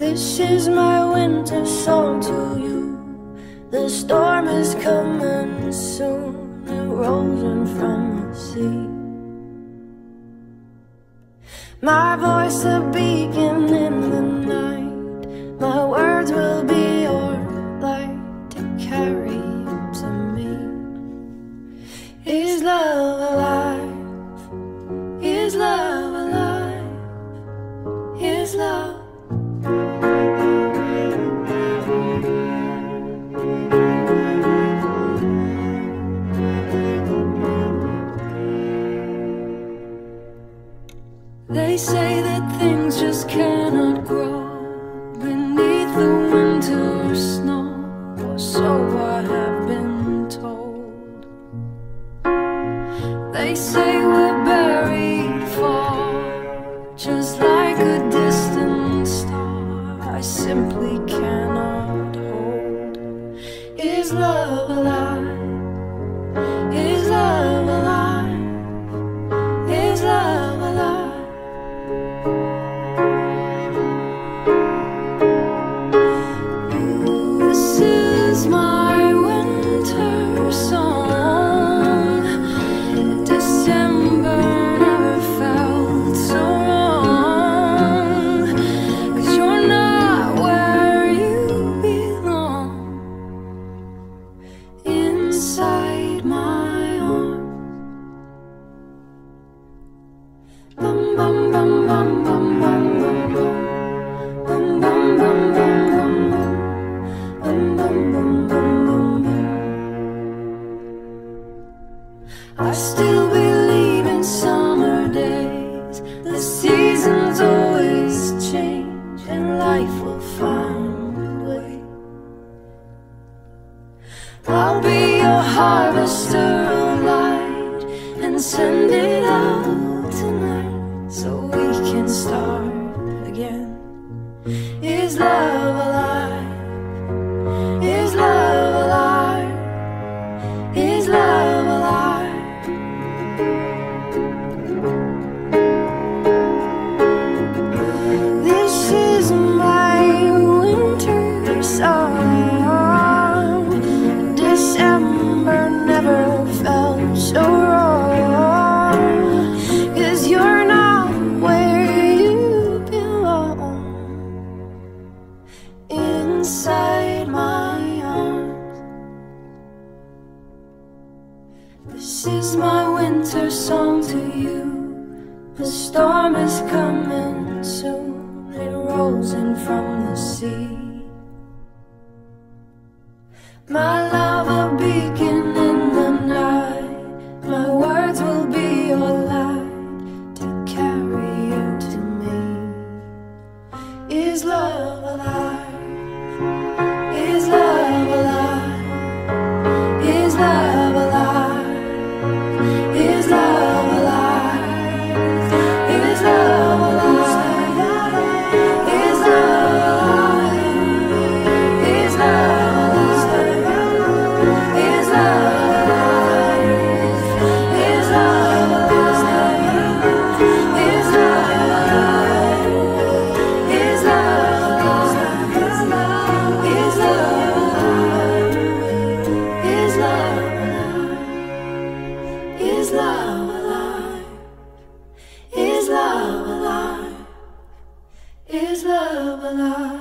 This is my winter song to you. The storm is coming soon, it rolls in from the sea. My voice a beacon in the night. Is love? They say that things just cannot grow beneath the winter snow, or so I have been told. They say we're buried simply cannot hold. Is love alive? I still believe in summer days. The seasons always change, and life will find a way. I'll be your harvester of light and send it This is my winter song to you. The storm is coming soon, it rolls in from the sea. My love, a beacon Is love alive?